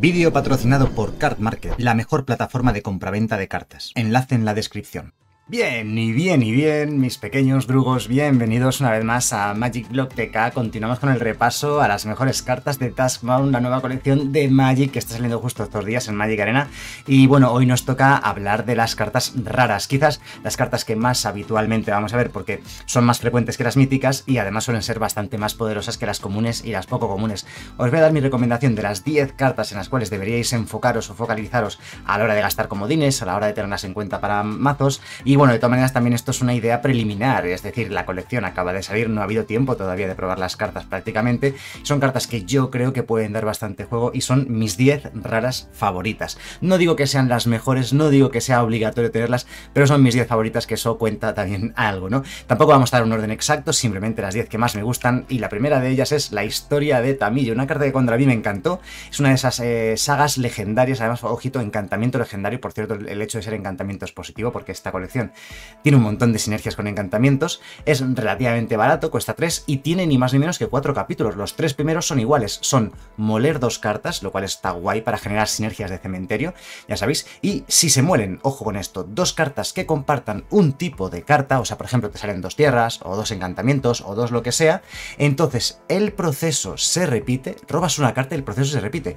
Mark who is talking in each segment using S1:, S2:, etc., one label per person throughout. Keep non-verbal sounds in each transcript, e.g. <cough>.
S1: Vídeo patrocinado por Card Market, la mejor plataforma de compraventa de cartas. Enlace en la descripción. Bien, y bien, y bien, mis pequeños drugos, bienvenidos una vez más a Magic Block TK. Continuamos con el repaso a las mejores cartas de Taskmaun, la nueva colección de Magic que está saliendo justo estos días en Magic Arena. Y bueno, hoy nos toca hablar de las cartas raras, quizás las cartas que más habitualmente vamos a ver porque son más frecuentes que las míticas y además suelen ser bastante más poderosas que las comunes y las poco comunes. Os voy a dar mi recomendación de las 10 cartas en las cuales deberíais enfocaros o focalizaros a la hora de gastar comodines, a la hora de tenerlas en cuenta para mazos y bueno, de todas maneras también esto es una idea preliminar, es decir, la colección acaba de salir, no ha habido tiempo todavía de probar las cartas prácticamente. Son cartas que yo creo que pueden dar bastante juego y son mis 10 raras favoritas. No digo que sean las mejores, no digo que sea obligatorio tenerlas, pero son mis 10 favoritas que eso cuenta también <laughs> algo, ¿no? Tampoco vamos a dar un orden exacto, simplemente las 10 que más me gustan y la primera de ellas es la historia de Tamillo, una carta que cuando la vi me encantó, es una de esas eh, sagas legendarias, además, ojito, encantamiento legendario, por cierto, el hecho de ser encantamiento es positivo porque esta colección tiene un montón de sinergias con encantamientos, es relativamente barato, cuesta 3 y tiene ni más ni menos que 4 capítulos. Los tres primeros son iguales, son moler dos cartas, lo cual está guay para generar sinergias de cementerio, ya sabéis, y si se muelen, ojo con esto, dos cartas que compartan un tipo de carta, o sea, por ejemplo, te salen dos tierras, o dos encantamientos, o dos lo que sea, entonces el proceso se repite, robas una carta y el proceso se repite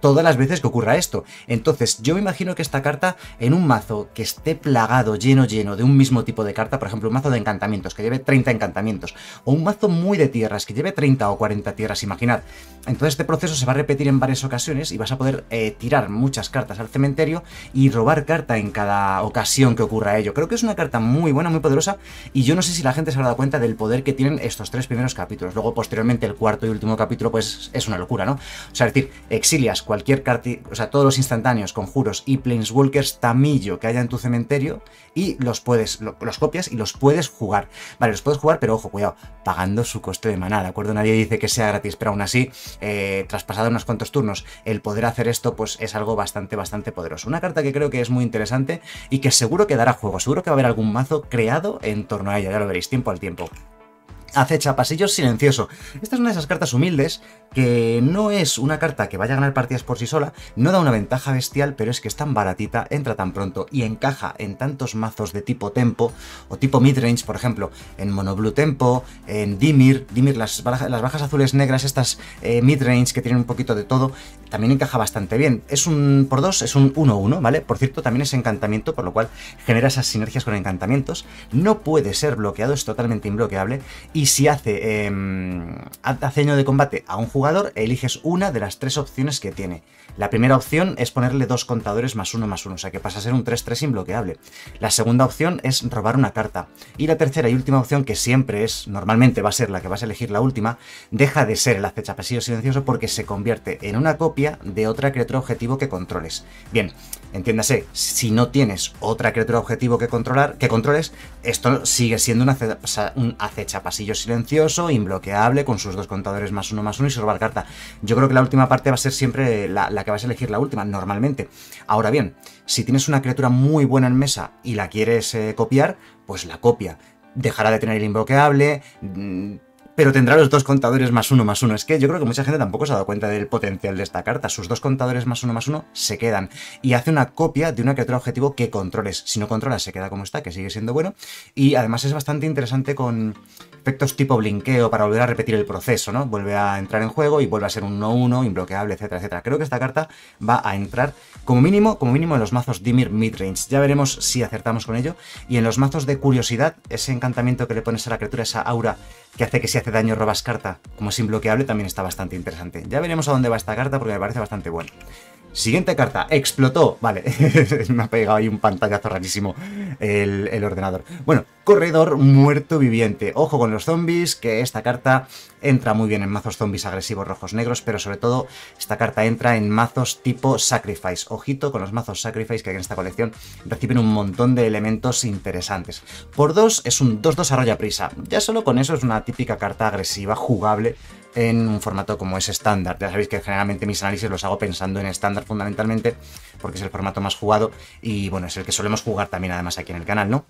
S1: todas las veces que ocurra esto. Entonces, yo me imagino que esta carta en un mazo que esté plagado, lleno, lleno de un mismo tipo de carta, por ejemplo, un mazo de encantamientos que lleve 30 encantamientos, o un mazo muy de tierras que lleve 30 o 40 tierras, imaginad. Entonces este proceso se va a repetir en varias ocasiones y vas a poder eh, tirar muchas cartas al cementerio y robar carta en cada ocasión que ocurra ello. Creo que es una carta muy buena, muy poderosa y yo no sé si la gente se habrá dado cuenta del poder que tienen estos tres primeros capítulos. Luego, posteriormente, el cuarto y último capítulo, pues es una locura, ¿no? O sea, es decir, exilias cualquier carta, o sea, todos los instantáneos, conjuros y planeswalkers tamillo que haya en tu cementerio y los puedes, los copias y los puedes jugar. Vale, los puedes jugar, pero ojo, cuidado, pagando su coste de maná, ¿de acuerdo? Nadie dice que sea gratis, pero aún así, eh, traspasado unos cuantos turnos, el poder hacer esto, pues es algo bastante, bastante poderoso. Una carta que creo que es muy interesante y que seguro que dará juego, seguro que va a haber algún mazo creado en torno a ella, ya lo veréis, tiempo al tiempo acecha pasillos silencioso. Esta es una de esas cartas humildes que no es una carta que vaya a ganar partidas por sí sola, no da una ventaja bestial, pero es que es tan baratita, entra tan pronto y encaja en tantos mazos de tipo tempo o tipo midrange, por ejemplo, en monoblue tempo, en Dimir, Dimir, las, las bajas azules negras, estas eh, midrange que tienen un poquito de todo, también encaja bastante bien. Es un por dos, es un 1-1, ¿vale? Por cierto, también es encantamiento, por lo cual genera esas sinergias con encantamientos. No puede ser bloqueado, es totalmente imbloqueable si hace eh, de combate a un jugador, eliges una de las tres opciones que tiene. La primera opción es ponerle dos contadores más uno más uno, o sea que pasa a ser un 3-3 imbloqueable. La segunda opción es robar una carta. Y la tercera y última opción, que siempre es, normalmente va a ser la que vas a elegir la última, deja de ser el acecha pasillo silencioso porque se convierte en una copia de otra criatura objetivo que controles. Bien, entiéndase, si no tienes otra criatura objetivo que controles, esto sigue siendo un acecha silencioso, imbloqueable, con sus dos contadores más uno más uno y se robar carta. Yo creo que la última parte va a ser siempre la, que vas a elegir la última, normalmente. Ahora bien, si tienes una criatura muy buena en mesa y la quieres eh, copiar, pues la copia. Dejará de tener el imbloqueable, mm, pero tendrá los dos contadores más uno más uno. Es que yo creo que mucha gente tampoco se ha dado cuenta del potencial de esta carta. Sus dos contadores más uno más uno se quedan y hace una copia de una criatura objetivo que controles. Si no controlas, se queda como está, que sigue siendo bueno. Y además es bastante interesante con efectos tipo blinqueo para volver a repetir el proceso, ¿no? Vuelve a entrar en juego y vuelve a ser un 1-1, imbloqueable, etcétera, etcétera. Creo que esta carta va a entrar como mínimo, como mínimo en los mazos Dimir Midrange. Ya veremos si acertamos con ello. Y en los mazos de curiosidad, ese encantamiento que le pones a la criatura, esa aura que hace que si hace daño robas carta, como es imbloqueable, también está bastante interesante. Ya veremos a dónde va esta carta porque me parece bastante bueno. Siguiente carta, explotó. Vale, <laughs> me ha pegado ahí un pantallazo rarísimo el, el, ordenador. Bueno, corredor muerto viviente. Ojo con los zombies, que esta carta entra muy bien en mazos zombies agresivos rojos negros, pero sobre todo esta carta entra en mazos tipo Sacrifice. Ojito con los mazos Sacrifice que hay en esta colección reciben un montón de elementos interesantes. Por dos es un 2-2 arrolla prisa. Ya solo con eso es una típica carta agresiva, jugable, en un formato como es estándar. Ya sabéis que generalmente mis análisis los hago pensando en estándar fundamentalmente, porque es el formato más jugado y bueno, es el que solemos jugar también además aquí en el canal, ¿no?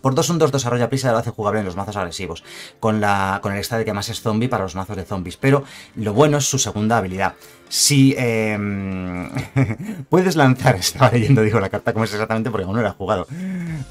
S1: Por 2 un 2 desarrolla prisa lo hace jugable en los mazos agresivos, con, la, con el extra de que más es zombie para los mazos de zombies. Pero lo bueno es su segunda habilidad. Si em, <laughs> puedes lanzar, <laughs> estaba leyendo, digo la carta como es exactamente porque aún no era jugado.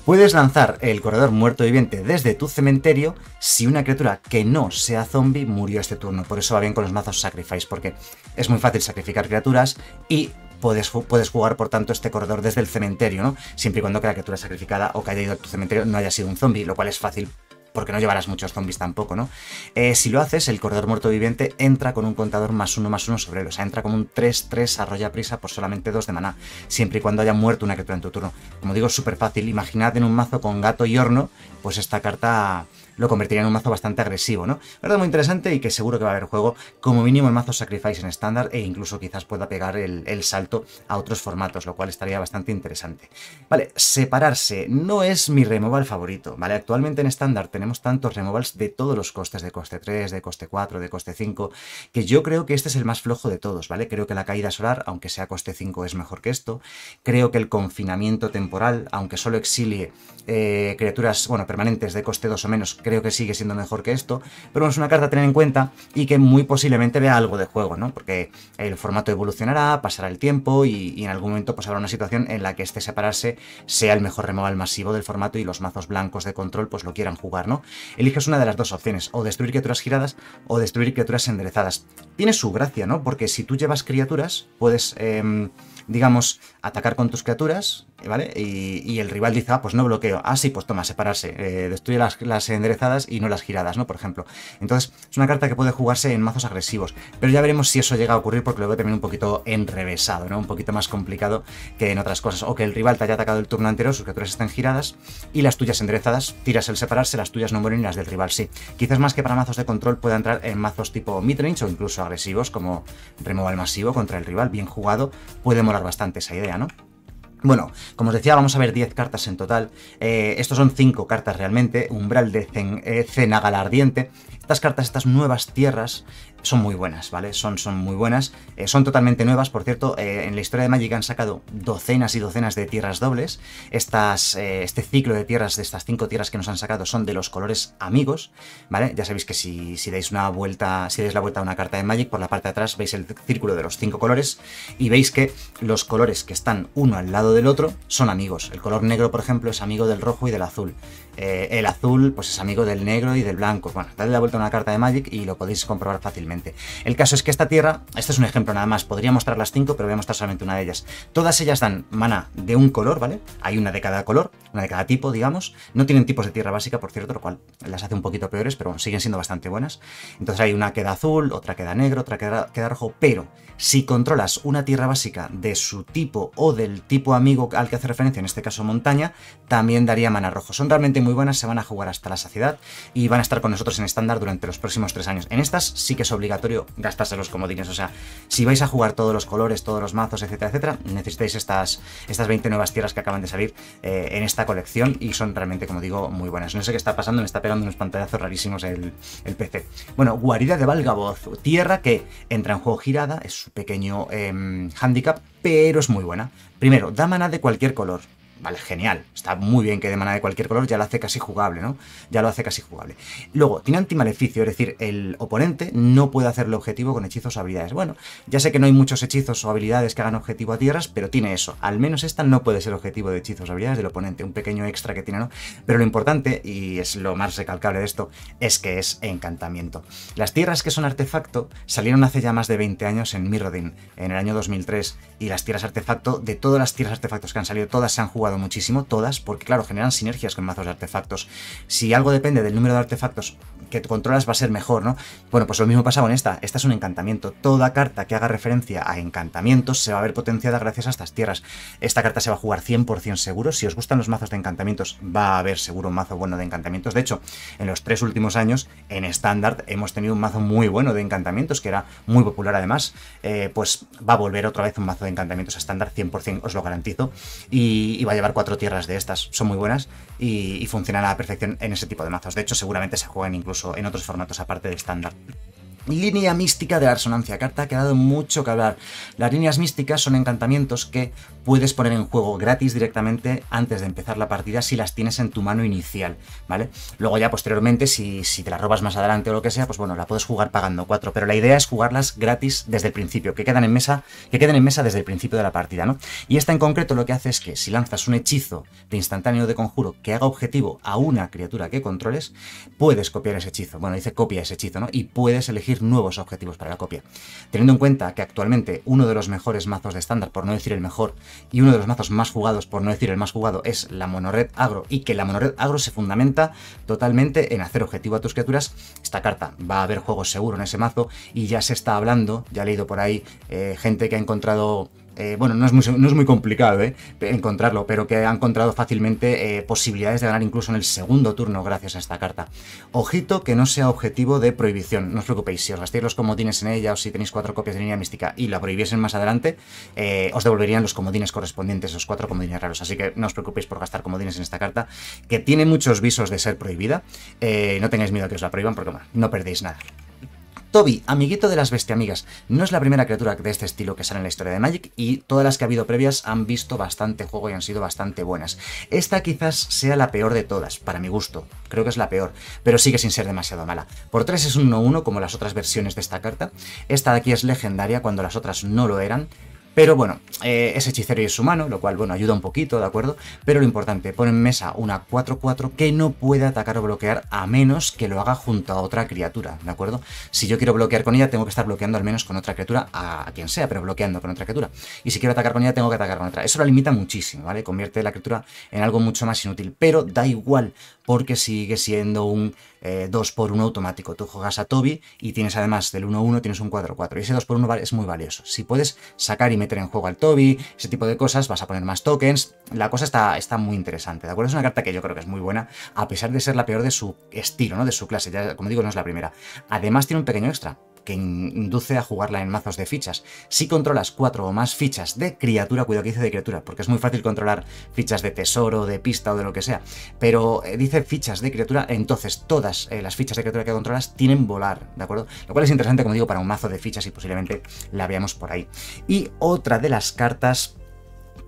S1: Puedes lanzar el corredor muerto viviente desde tu cementerio si una criatura que no sea zombie murió este turno. Por eso va bien con los mazos sacrifice, porque es muy fácil sacrificar criaturas y puedes, puedes jugar, por tanto, este corredor desde el cementerio, ¿no? Siempre y cuando que la criatura sacrificada o que haya ido a tu cementerio no haya sido un zombie, lo cual es fácil porque no llevarás muchos zombies tampoco, ¿no? Eh, si lo haces, el corredor muerto viviente entra con un contador más uno más uno sobre él, o sea, entra como un 3-3 arrolla prisa por solamente 2 de maná, siempre y cuando haya muerto una criatura en tu turno. Como digo, súper fácil. Imaginad en un mazo con gato y horno, pues esta carta lo convertiría en un mazo bastante agresivo, ¿no? Verdad muy interesante y que seguro que va a haber juego, como mínimo el mazo Sacrifice en estándar e incluso quizás pueda pegar el, salto a otros formatos, lo cual estaría bastante interesante. Vale, separarse no es mi removal favorito, ¿vale? Actualmente en estándar tenemos tantos removals de todos los costes, de coste 3, de coste 4, de coste 5, que yo creo que este es el más flojo de todos, ¿vale? Creo que la caída solar, aunque sea coste 5, es mejor que esto. Creo que el confinamiento temporal, aunque solo exilie eh, criaturas, bueno, permanentes de coste 2 o menos, creo que sigue siendo mejor que esto, pero es una carta a tener en cuenta y que muy posiblemente vea algo de juego, ¿no? Porque el formato evolucionará, pasará el tiempo y, en algún momento pues habrá una situación en la que este separarse sea el mejor removal masivo del formato y los mazos blancos de control pues lo quieran jugar, ¿no? Eliges una de las dos opciones, o destruir criaturas giradas o destruir criaturas enderezadas. Tiene su gracia, ¿no? Porque si tú llevas criaturas, puedes... Eh, digamos, atacar con tus criaturas, ¿vale? Y, el rival dice, ah, pues no bloqueo. Ah, sí, pues toma, separarse. Eh, destruye las, las, enderezadas y no las giradas, ¿no? Por ejemplo. Entonces, es una carta que puede jugarse en mazos agresivos. Pero ya veremos si eso llega a ocurrir porque lo veo también un poquito enrevesado, ¿no? Un poquito más complicado que en otras cosas. O que el rival te haya atacado el turno anterior, sus criaturas están giradas y las tuyas enderezadas, tiras el separarse, las tuyas no mueren y las del rival sí. Quizás más que para mazos de control pueda entrar en mazos tipo midrange o incluso agresivos como removal masivo contra el rival, bien jugado, puede molar bastante esa idea, ¿no? Bueno, como os decía, vamos a ver 10 cartas en total. Eh, estos son 5 cartas realmente. Umbral de eh, Cenagal Ardiente. Estas cartas, estas nuevas tierras, son muy buenas, ¿vale? Son, son muy buenas. Eh, son totalmente nuevas, por cierto. Eh, en la historia de Magic han sacado docenas y docenas de tierras dobles. Estas, eh, este ciclo de tierras, de estas cinco tierras que nos han sacado, son de los colores amigos, ¿vale? Ya sabéis que si, si dais una vuelta, si dais la vuelta a una carta de Magic, por la parte de atrás veis el círculo de los cinco colores y veis que los colores que están uno al lado del otro son amigos. El color negro, por ejemplo, es amigo del rojo y del azul. El azul, pues es amigo del negro y del blanco. Bueno, dadle la vuelta a una carta de Magic y lo podéis comprobar fácilmente. El caso es que esta tierra, este es un ejemplo nada más, podría mostrar las cinco, pero voy a mostrar solamente una de ellas. Todas ellas dan mana de un color, ¿vale? Hay una de cada color, una de cada tipo, digamos. No tienen tipos de tierra básica, por cierto, lo cual las hace un poquito peores, pero bueno, siguen siendo bastante buenas. Entonces hay una que da azul, otra que da negro, otra que da, rojo, pero si controlas una tierra básica de su tipo o del tipo amigo al que hace referencia, en este caso montaña, también daría mana rojo. Son realmente muy buenas, se van a jugar hasta la saciedad y van a estar con nosotros en estándar durante los próximos tres años. En estas sí que es obligatorio gastarse los comodines. O sea, si vais a jugar todos los colores, todos los mazos, etcétera, etcétera, necesitáis estas, estas 20 nuevas tierras que acaban de salir eh, en esta colección y son realmente, como digo, muy buenas. No sé qué está pasando, me está pegando unos pantallazos rarísimos el, el PC. Bueno, guarida de Valgavoz, tierra que entra en juego girada, es su pequeño eh, handicap, pero es muy buena. Primero, da mana de cualquier color. Vale, genial. Está muy bien que de mana de cualquier color ya lo hace casi jugable, ¿no? Ya lo hace casi jugable. Luego, tiene antimaleficio, es decir, el oponente no puede hacerle objetivo con hechizos o habilidades. Bueno, ya sé que no hay muchos hechizos o habilidades que hagan objetivo a tierras, pero tiene eso. Al menos esta no puede ser objetivo de hechizos o habilidades del oponente. Un pequeño extra que tiene, ¿no? Pero lo importante, y es lo más recalcable de esto, es que es encantamiento. Las tierras que son artefacto salieron hace ya más de 20 años en Mirrodin, en el año 2003, y las tierras artefacto, de todas las tierras artefactos que han salido, todas se han jugado muchísimo, todas, porque claro, generan sinergias con mazos de artefactos. Si algo depende del número de artefactos que controlas va a ser mejor, ¿no? Bueno, pues lo mismo pasa con esta. Esta es un encantamiento. Toda carta que haga referencia a encantamientos se va a ver potenciada gracias a estas tierras. Esta carta se va a jugar 100% seguro. Si os gustan los mazos de encantamientos, va a haber seguro un mazo bueno de encantamientos. De hecho, en los tres últimos años, en estándar, hemos tenido un mazo muy bueno de encantamientos, que era muy popular además. Eh, pues va a volver otra vez un mazo de encantamientos estándar, 100% os lo garantizo. Y, va a llevar cuatro tierras de estas. Son muy buenas y, funcionan a la perfección en ese tipo de mazos. De hecho, seguramente se juegan incluso en otros formatos aparte de estándar. Línea mística de la resonancia, carta que ha dado mucho que hablar. Las líneas místicas son encantamientos que puedes poner en juego gratis directamente antes de empezar la partida si las tienes en tu mano inicial, ¿vale? Luego ya posteriormente, si, si te las robas más adelante o lo que sea, pues bueno, la puedes jugar pagando 4, pero la idea es jugarlas gratis desde el principio, que quedan en mesa, que queden en mesa desde el principio de la partida, ¿no? Y esta en concreto lo que hace es que si lanzas un hechizo de instantáneo de conjuro que haga objetivo a una criatura que controles, puedes copiar ese hechizo. Bueno, dice copia ese hechizo, ¿no? Y puedes elegir nuevos objetivos para la copia. Teniendo en cuenta que actualmente uno de los mejores mazos de estándar, por no decir el mejor, y uno de los mazos más jugados, por no decir el más jugado, es la monored agro, y que la monored agro se fundamenta totalmente en hacer objetivo a tus criaturas, esta carta va a haber juegos seguro en ese mazo, y ya se está hablando, ya he leído por ahí eh, gente que ha encontrado eh, bueno, no es, muy, no es muy complicado ¿eh? encontrarlo, pero que ha encontrado fácilmente eh, posibilidades de ganar incluso en el segundo turno gracias a esta carta. Ojito que no sea objetivo de prohibición, no os preocupéis, si os gastéis los comodines en ella o si tenéis cuatro copias de línea mística y la prohibiesen más adelante, os devolverían los comodines correspondientes, los cuatro comodines raros, así que no os preocupéis por gastar comodines en esta carta, que tiene muchos visos de ser prohibida, no tengáis miedo a que os la prohíban porque no perdéis nada. Toby, amiguito de las bestiamigas. No es la primera criatura de este estilo que sale en la historia de Magic y todas las que ha habido previas han visto bastante juego y han sido bastante buenas. Esta quizás sea la peor de todas, para mi gusto. Creo que es la peor, pero sigue sin ser demasiado mala. Por 3 es un 1-1 como las otras versiones de esta carta. Esta de aquí es legendaria cuando las otras no lo eran. Pero bueno, eh, es hechicero y es humano, lo cual, bueno, ayuda un poquito, ¿de acuerdo? Pero lo importante, pone en mesa una 4-4 que no puede atacar o bloquear a menos que lo haga junto a otra criatura, ¿de acuerdo? Si yo quiero bloquear con ella, tengo que estar bloqueando al menos con otra criatura, a, quien sea, pero bloqueando con otra criatura. Y si quiero atacar con ella, tengo que atacar con otra. Eso lo limita muchísimo, ¿vale? Convierte la criatura en algo mucho más inútil, pero da igual, porque sigue siendo un 2 x 1 automático. Tú juegas a Toby y tienes además del 1-1, tienes un 4-4. Y ese 2 x 1 es muy valioso. Si puedes sacar y meter en juego al Toby, ese tipo de cosas, vas a poner más tokens. La cosa está, está muy interesante, ¿de acuerdo? Es una carta que yo creo que es muy buena, a pesar de ser la peor de su estilo, ¿no? De su clase. Ya, como digo, no es la primera. Además tiene un pequeño extra que induce a jugarla en mazos de fichas. Si controlas cuatro o más fichas de criatura, cuidado que dice de criatura, porque es muy fácil controlar fichas de tesoro, de pista o de lo que sea, pero eh, dice fichas de criatura, entonces todas eh, las fichas de criatura que controlas tienen volar, ¿de acuerdo? Lo cual es interesante, como digo, para un mazo de fichas y posiblemente la veamos por ahí. Y otra de las cartas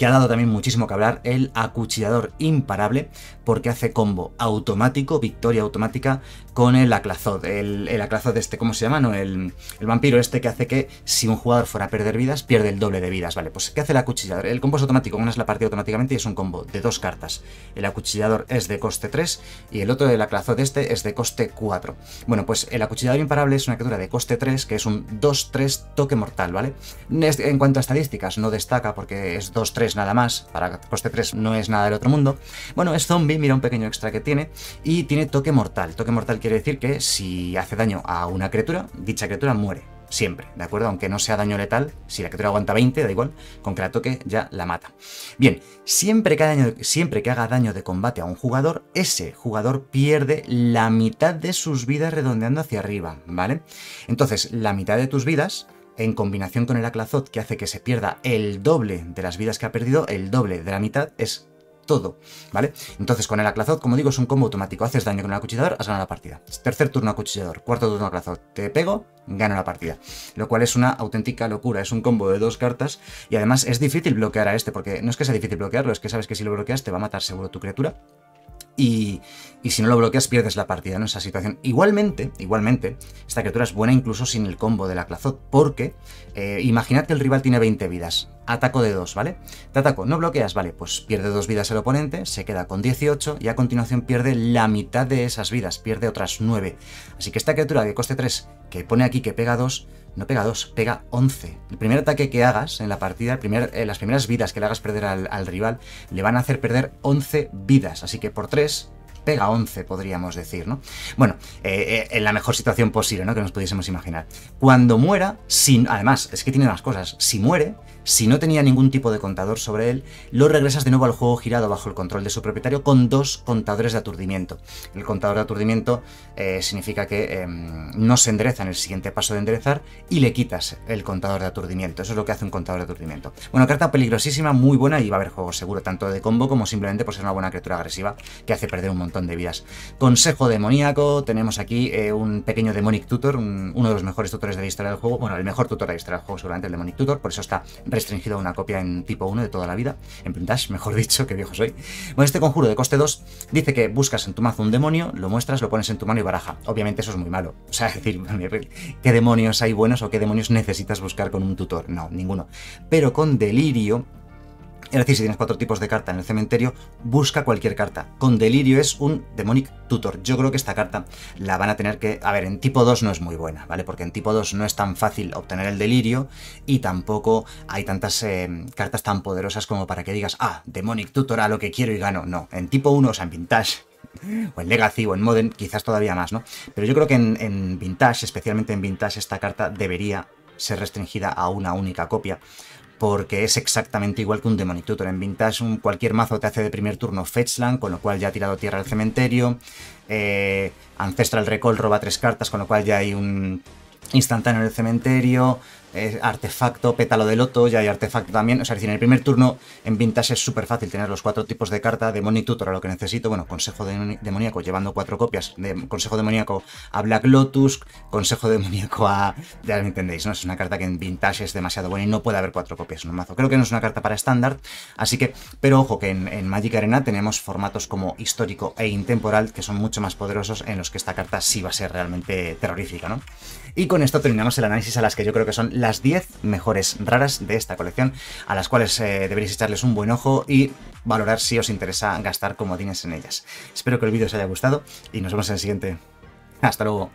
S1: que ha dado también muchísimo que hablar, el acuchillador imparable, porque hace combo automático, victoria automática, con el aclazod. El, el aclazod este, ¿cómo se llama? No, el, vampiro este que hace que si un jugador fuera a perder vidas, pierde el doble de vidas. Vale, pues ¿qué hace el acuchillador? El combo es automático, una es la partida automáticamente y es un combo de dos cartas. El acuchillador es de coste 3 y el otro, el aclazod este, es de coste 4. Bueno, pues el acuchillador imparable es una criatura de coste 3, que es un 2-3 toque mortal, ¿vale? En cuanto a estadísticas, no destaca porque es 2-3 nada más, para coste 3 no es nada del otro mundo. Bueno, es zombie, mira un pequeño extra que tiene, y tiene toque mortal. Toque mortal quiere decir que si hace daño a una criatura, dicha criatura muere. Siempre, ¿de acuerdo? Aunque no sea daño letal, si la criatura aguanta 20, da igual, con que la toque ya la mata. Bien, siempre daño, siempre que haga daño de combate a un jugador, ese jugador pierde la mitad de sus vidas redondeando hacia arriba, ¿vale? Entonces, la mitad de tus vidas en combinación con el Aclazot, que hace que se pierda el doble de las vidas que ha perdido, el doble de la mitad es todo, ¿vale? Entonces con el Aclazot, como digo, es un combo automático. Haces daño con el acuchillador, has ganado la partida. Tercer turno acuchillador, cuarto turno Aclazot, te pego, gano la partida. Lo cual es una auténtica locura, es un combo de dos cartas y además es difícil bloquear a este, porque no es que sea difícil bloquearlo, es que sabes que si lo bloqueas te va a matar seguro tu criatura y, si no lo bloqueas pierdes la partida en esa situación. Igualmente, igualmente, esta criatura es buena incluso sin el combo de la Clazot, porque eh, imaginad que el rival tiene 20 vidas, ataco de 2, ¿vale? Te ataco, no bloqueas, vale, pues pierde dos vidas el oponente, se queda con 18 y a continuación pierde la mitad de esas vidas, pierde otras 9. Así que esta criatura de coste 3, que pone aquí que pega 2, no pega 2, pega 11. El primer ataque que hagas en la partida, eh, las primeras vidas que le hagas perder al, rival, le van a hacer perder 11 vidas. Así que por 3 pega 11, podríamos decir, ¿no? Bueno, eh, eh, en la mejor situación posible, ¿no? Que nos pudiésemos imaginar. Cuando muera, sin, además, es que tiene más cosas. Si muere, si no tenía ningún tipo de contador sobre él, lo regresas de nuevo al juego girado bajo el control de su propietario con dos contadores de aturdimiento. El contador de aturdimiento eh, significa que em, no se endereza en el siguiente paso de enderezar y le quitas el contador de aturdimiento. Eso es lo que hace un contador de aturdimiento. Bueno, carta peligrosísima, muy buena y va a haber juego seguro, tanto de combo como simplemente por ser una buena criatura agresiva que hace perder un montón montón de vidas. Consejo demoníaco, tenemos aquí eh, un pequeño Demonic Tutor, uno de los mejores tutores de la historia del juego, bueno, el mejor tutor de la historia del juego seguramente el Demonic Tutor, por eso está restringido a una copia en tipo 1 de toda la vida, en Printage, mejor dicho, que viejo soy. Bueno, este conjuro de coste 2 dice que buscas en tu mazo un demonio, lo muestras, lo pones en tu mano y baraja. Obviamente eso es muy malo. O sea, <laughs> decir, ¿qué demonios hay buenos o qué demonios necesitas buscar con un tutor? No, ninguno. Pero con delirio es decir, si tienes cuatro tipos de carta en el cementerio, busca cualquier carta. Con Delirio es un Demonic Tutor. Yo creo que esta carta la van a tener que... A ver, en tipo 2 no es muy buena, ¿vale? Porque en tipo 2 no es tan fácil obtener el Delirio y tampoco hay tantas eh, cartas tan poderosas como para que digas, ah, Demonic Tutor a lo que quiero y gano. No, en tipo 1, o sea, en Vintage, o en Legacy o en Modern, quizás todavía más, ¿no? Pero yo creo que en, en Vintage, especialmente en Vintage, esta carta debería ser restringida a una única copia porque es exactamente igual que un Demonic Tutor. En Vintage un, cualquier mazo te hace de primer turno Fetchland, con lo cual ya ha tirado tierra al cementerio. Eh, Ancestral Recall roba tres cartas, con lo cual ya hay un instantáneo en el cementerio artefacto, pétalo de loto, ya hay artefacto también. O sea, es decir, en el primer turno en Vintage es súper fácil tener los cuatro tipos de carta, Demonic Tutor a lo que necesito, bueno, Consejo Demoníaco llevando cuatro copias, de Consejo Demoníaco a Black Lotus, Consejo Demoníaco a... ya me entendéis, ¿no? Es una carta que en Vintage es demasiado buena y no puede haber cuatro copias en un mazo. Creo que no es una carta para estándar, así que... Pero ojo, que en, en Magic Arena tenemos formatos como histórico e intemporal que son mucho más poderosos en los que esta carta sí va a ser realmente terrorífica, ¿no? Y con esto terminamos el análisis a las que yo creo que son las 10 mejores raras de esta colección, a las cuales eh, deberéis echarles un buen ojo y valorar si os interesa gastar comodines en ellas. Espero que el vídeo os haya gustado y nos vemos en el siguiente. Hasta luego.